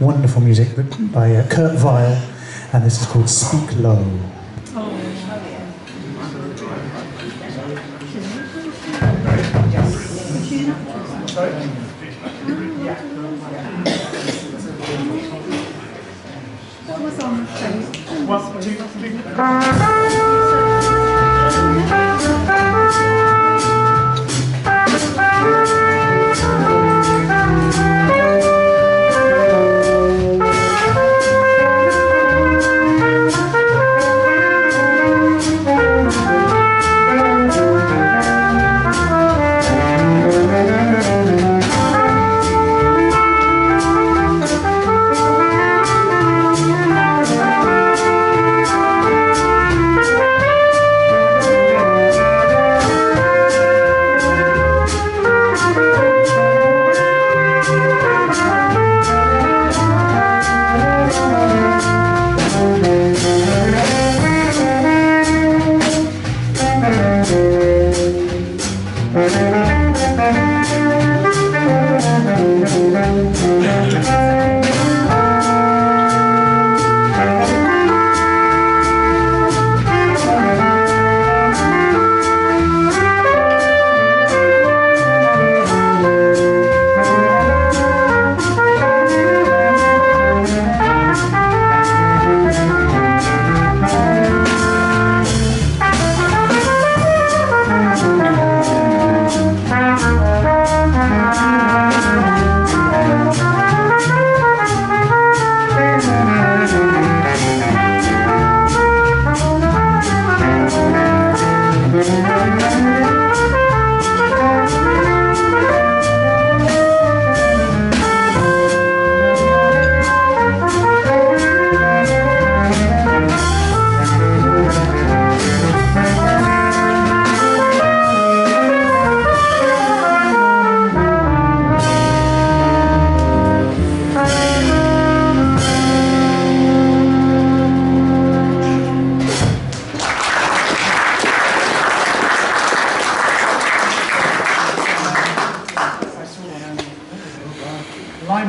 Wonderful music by uh, Kurt Vile, and this is called Speak Low. What was on Thank you.